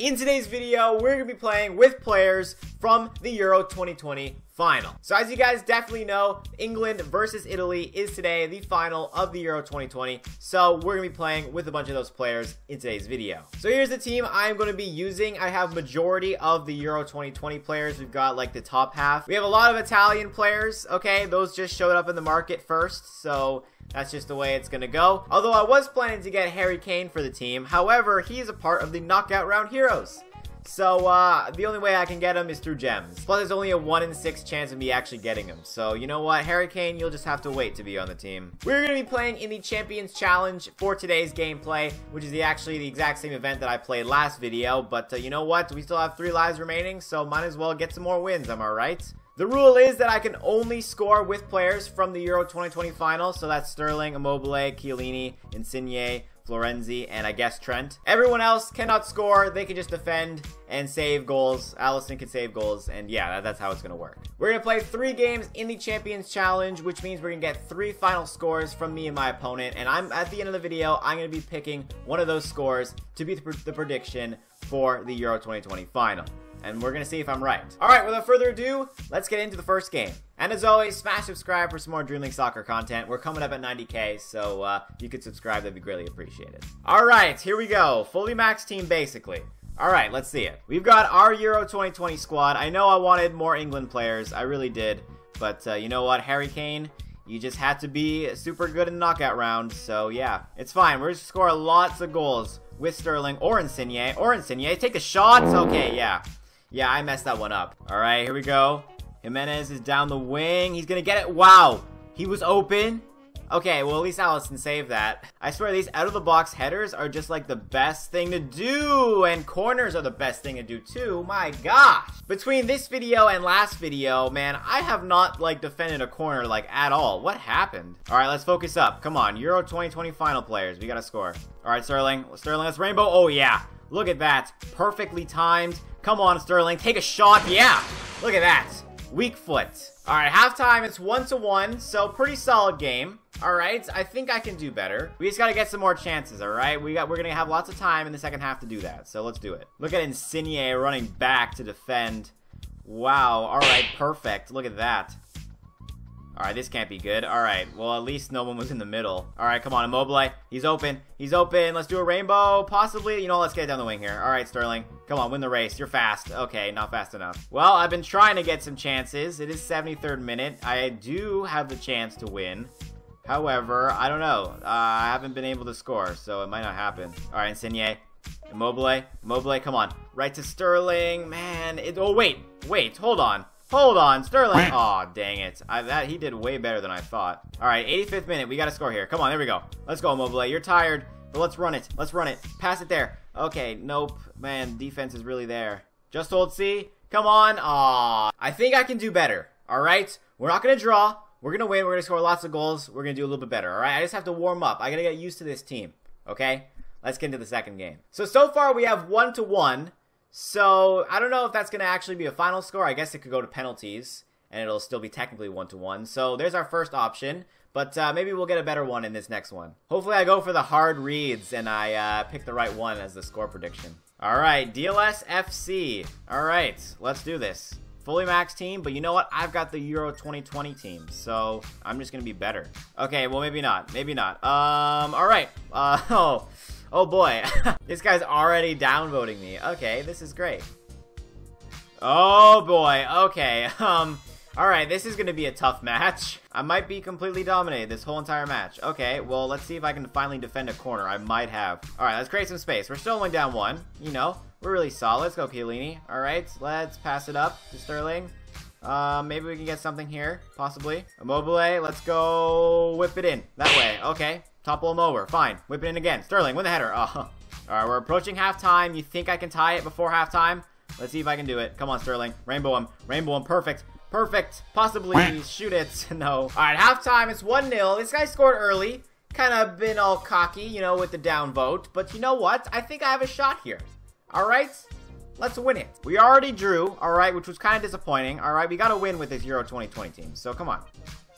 In today's video, we're going to be playing with players from the Euro 2020 final. So as you guys definitely know, England versus Italy is today the final of the Euro 2020. So we're going to be playing with a bunch of those players in today's video. So here's the team I'm going to be using. I have majority of the Euro 2020 players. We've got like the top half. We have a lot of Italian players, okay? Those just showed up in the market first. So that's just the way it's going to go. Although I was planning to get Harry Kane for the team. However, he's a part of the knockout round heroes. So, uh, the only way I can get him is through gems. Plus, there's only a 1 in 6 chance of me actually getting him. So, you know what? Harry Kane, you'll just have to wait to be on the team. We're going to be playing in the Champions Challenge for today's gameplay, which is the, actually the exact same event that I played last video. But, uh, you know what? We still have 3 lives remaining, so might as well get some more wins, am I right? The rule is that I can only score with players from the Euro 2020 final, so that's Sterling, Immobile, Chiellini, Insigne, Florenzi, and I guess Trent. Everyone else cannot score. They can just defend and save goals. Alisson can save goals, and yeah, that's how it's going to work. We're going to play three games in the Champions Challenge, which means we're going to get three final scores from me and my opponent, and I'm at the end of the video, I'm going to be picking one of those scores to be the, the prediction for the Euro 2020 final and we're gonna see if I'm right. Alright, without further ado, let's get into the first game. And as always, smash subscribe for some more Dream League Soccer content. We're coming up at 90k, so uh, if you could subscribe, that'd be greatly appreciated. Alright, here we go. Fully maxed team, basically. Alright, let's see it. We've got our Euro 2020 squad. I know I wanted more England players. I really did. But uh, you know what? Harry Kane, you just had to be super good in the knockout round. So yeah, it's fine. We're to score lots of goals with Sterling or Insigne. Or Insigne. Take the shots. Okay, yeah. Yeah, I messed that one up. All right, here we go. Jimenez is down the wing. He's going to get it. Wow. He was open. Okay, well, at least Alisson saved that. I swear, these out-of-the-box headers are just, like, the best thing to do. And corners are the best thing to do, too. My gosh. Between this video and last video, man, I have not, like, defended a corner, like, at all. What happened? All right, let's focus up. Come on, Euro 2020 final players. We got to score. All right, Sterling. Sterling, let's rainbow. Oh, yeah. Look at that. Perfectly timed. Come on, Sterling. Take a shot. Yeah. Look at that. Weak foot. All right, halftime, it's one to one, so pretty solid game. All right, I think I can do better. We just got to get some more chances, all right? We got, we're going to have lots of time in the second half to do that, so let's do it. Look at Insigne running back to defend. Wow, all right, perfect. Look at that. Alright, this can't be good. Alright, well, at least no one was in the middle. Alright, come on, Immobile. He's open. He's open. Let's do a rainbow. Possibly. You know, let's get down the wing here. Alright, Sterling. Come on, win the race. You're fast. Okay, not fast enough. Well, I've been trying to get some chances. It is 73rd minute. I do have the chance to win. However, I don't know. Uh, I haven't been able to score, so it might not happen. Alright, Insigne. Immobile. Immobile, come on. Right to Sterling. Man, it, oh, wait. Wait, hold on. Hold on, Sterling. oh, dang it. I, that He did way better than I thought. All right, 85th minute. We got to score here. Come on, there we go. Let's go, Mobile. You're tired, but let's run it. Let's run it. Pass it there. Okay, nope. Man, defense is really there. Just hold C. Come on. Aw. I think I can do better. All right? We're not going to draw. We're going to win. We're going to score lots of goals. We're going to do a little bit better. All right? I just have to warm up. I got to get used to this team. Okay? Let's get into the second game. So, so far we have one to one. So I don't know if that's going to actually be a final score. I guess it could go to penalties, and it'll still be technically one to one. So there's our first option. But uh, maybe we'll get a better one in this next one. Hopefully I go for the hard reads and I uh, pick the right one as the score prediction. All right, DLS FC. All right, let's do this. Fully max team, but you know what? I've got the Euro 2020 team, so I'm just going to be better. Okay, well, maybe not. Maybe not. Um, all right. Uh, oh, Oh boy, this guy's already downvoting me. Okay, this is great. Oh boy, okay. Um, alright, this is gonna be a tough match. I might be completely dominated this whole entire match. Okay, well, let's see if I can finally defend a corner. I might have. Alright, let's create some space. We're still only down one. You know, we're really solid. Let's go, Chiellini. Alright, let's pass it up to Sterling. Uh, maybe we can get something here, possibly. Immobile, let's go whip it in. That way, okay. Topple him over. Fine. Whip it in again. Sterling, win the header. Oh. Alright, we're approaching halftime. You think I can tie it before halftime? Let's see if I can do it. Come on, Sterling. Rainbow him. Rainbow him. Perfect. Perfect. Possibly shoot it. no. Alright, halftime. It's 1-0. This guy scored early. Kind of been all cocky, you know, with the down vote. But you know what? I think I have a shot here. Alright? Let's win it. We already drew, alright, which was kind of disappointing. Alright, we got to win with this Euro 2020 team. So come on.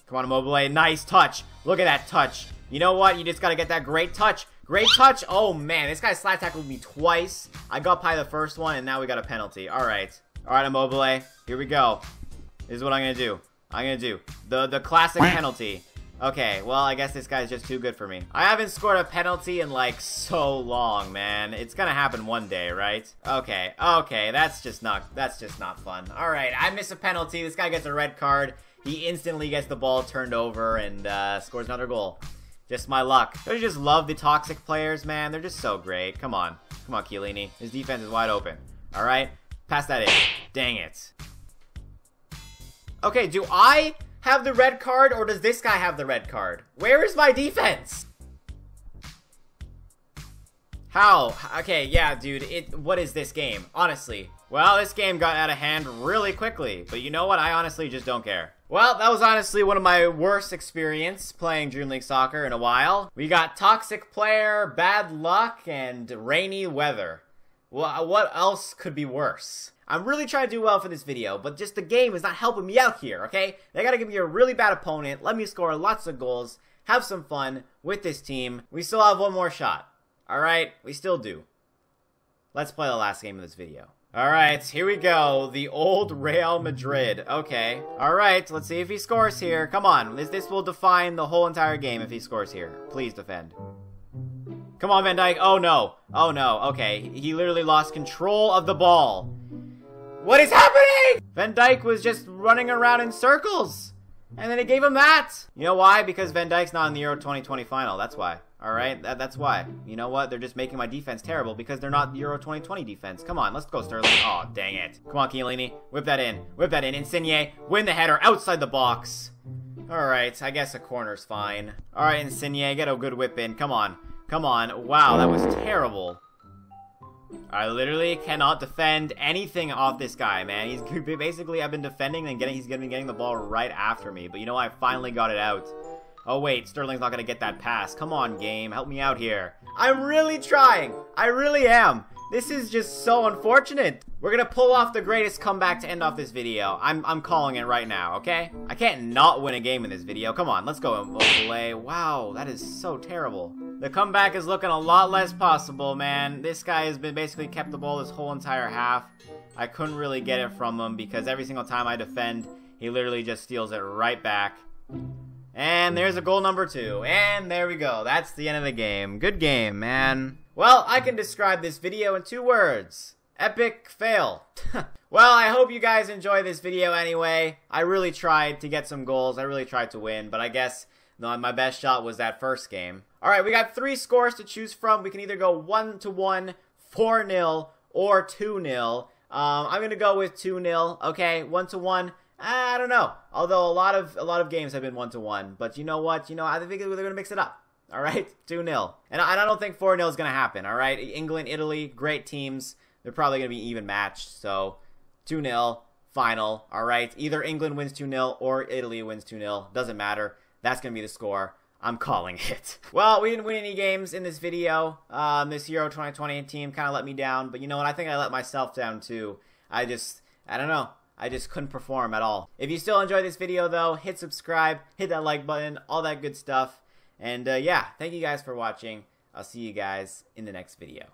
Come on, Immobile. Nice touch. Look at that touch. You know what? You just gotta get that great touch. Great touch. Oh, man. This guy slap tackled me twice. I got by the first one, and now we got a penalty. All right. All right, Immobile. Here we go. This is what I'm gonna do. I'm gonna do the the classic penalty. Okay, well, I guess this guy's just too good for me. I haven't scored a penalty in, like, so long, man. It's gonna happen one day, right? Okay, okay, that's just not, that's just not fun. Alright, I miss a penalty. This guy gets a red card. He instantly gets the ball turned over and uh, scores another goal. Just my luck. Don't you just love the toxic players, man? They're just so great. Come on. Come on, Chiellini. His defense is wide open. Alright? Pass that in. Dang it. Okay, do I have the red card or does this guy have the red card? Where is my defense? How? Okay, yeah, dude, it what is this game? Honestly. Well, this game got out of hand really quickly, but you know what? I honestly just don't care. Well, that was honestly one of my worst experience playing Dream League Soccer in a while. We got toxic player, bad luck, and rainy weather. Well, what else could be worse? I'm really trying to do well for this video, but just the game is not helping me out here, okay? They gotta give me a really bad opponent, let me score lots of goals, have some fun with this team. We still have one more shot. Alright, we still do. Let's play the last game of this video. Alright, here we go. The old Real Madrid. Okay. Alright, let's see if he scores here. Come on. This, this will define the whole entire game if he scores here. Please defend. Come on, Van Dijk. Oh, no. Oh, no. Okay. He literally lost control of the ball. What is happening? Van Dijk was just running around in circles. And then it gave him that. You know why? Because Van Dijk's not in the Euro 2020 final. That's why. All right, that, that's why. You know what? They're just making my defense terrible because they're not Euro 2020 defense. Come on, let's go, Sterling. Oh, dang it. Come on, Chiellini. Whip that in. Whip that in. Insigne, win the header outside the box. All right, I guess a corner's fine. All right, Insigne, get a good whip in. Come on. Come on. Wow, that was terrible. I literally cannot defend anything off this guy, man. He's basically, I've been defending and getting, he's been getting the ball right after me. But you know, I finally got it out. Oh wait, Sterling's not gonna get that pass. Come on, game, help me out here. I'm really trying. I really am. This is just so unfortunate. We're gonna pull off the greatest comeback to end off this video. I'm, I'm calling it right now, okay? I can't not win a game in this video. Come on, let's go, Mobile. Wow, that is so terrible. The comeback is looking a lot less possible, man. This guy has been basically kept the ball this whole entire half. I couldn't really get it from him because every single time I defend, he literally just steals it right back. And there's a goal number two. And there we go. That's the end of the game. Good game, man. Well, I can describe this video in two words. Epic fail. well, I hope you guys enjoy this video anyway. I really tried to get some goals. I really tried to win, but I guess no, my best shot was that first game. All right, we got three scores to choose from. We can either go 1 to 1, 4 0, or 2 0. Um, I'm gonna go with 2 0. Okay, 1 to 1. I don't know. Although a lot of a lot of games have been 1 to 1, but you know what? You know, I think they're gonna mix it up. All right, 2 0. And I, don't think 4 0 is gonna happen. All right, England, Italy, great teams. They're probably gonna be even matched. So 2 0 final. All right, either England wins 2 0 or Italy wins 2 0. Doesn't matter. That's going to be the score. I'm calling it. Well, we didn't win any games in this video. Um, this Euro 2020 team kind of let me down, but you know what? I think I let myself down too. I just, I don't know. I just couldn't perform at all. If you still enjoyed this video though, hit subscribe, hit that like button, all that good stuff. And uh, yeah, thank you guys for watching. I'll see you guys in the next video.